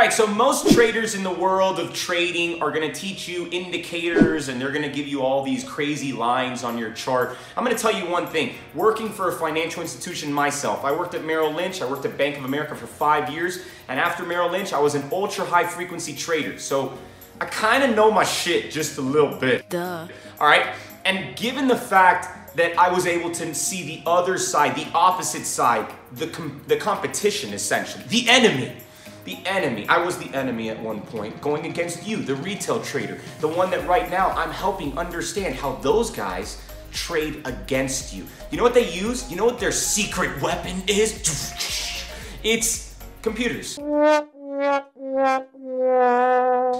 All right, so most traders in the world of trading are gonna teach you indicators and they're gonna give you all these crazy lines on your chart. I'm gonna tell you one thing. Working for a financial institution myself, I worked at Merrill Lynch, I worked at Bank of America for five years, and after Merrill Lynch, I was an ultra high frequency trader. So I kind of know my shit just a little bit. Duh. All right, and given the fact that I was able to see the other side, the opposite side, the, com the competition essentially, the enemy, the enemy. I was the enemy at one point, going against you, the retail trader, the one that right now I'm helping understand how those guys trade against you. You know what they use? You know what their secret weapon is? It's computers.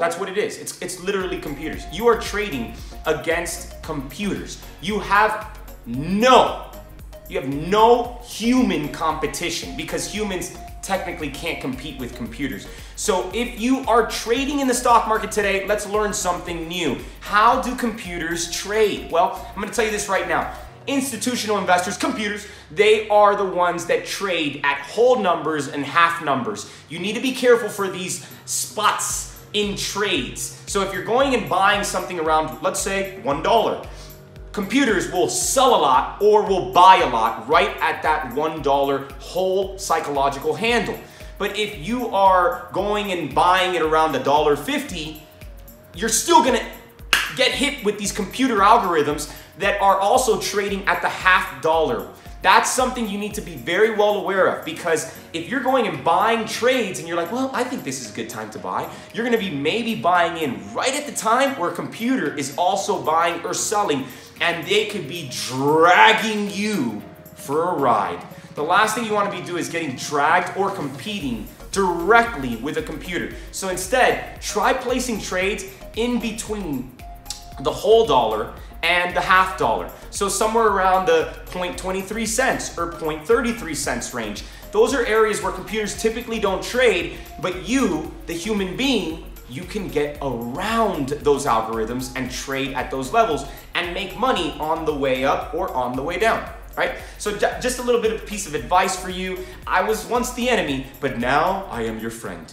That's what it is. It's, it's literally computers. You are trading against computers. You have no, you have no human competition because humans technically can't compete with computers. So if you are trading in the stock market today, let's learn something new. How do computers trade? Well, I'm gonna tell you this right now. Institutional investors, computers, they are the ones that trade at whole numbers and half numbers. You need to be careful for these spots in trades. So if you're going and buying something around, let's say $1, computers will sell a lot or will buy a lot right at that $1 whole psychological handle. But if you are going and buying it around $1.50, you're still gonna get hit with these computer algorithms that are also trading at the half dollar. That's something you need to be very well aware of because if you're going and buying trades and you're like, well, I think this is a good time to buy, you're gonna be maybe buying in right at the time where a computer is also buying or selling and they could be dragging you for a ride. The last thing you wanna be doing is getting dragged or competing directly with a computer. So instead, try placing trades in between the whole dollar and the half dollar. So somewhere around the 0.23 cents or 0.33 cents range. Those are areas where computers typically don't trade, but you, the human being, you can get around those algorithms and trade at those levels and make money on the way up or on the way down. Right? So just a little bit of piece of advice for you. I was once the enemy, but now I am your friend.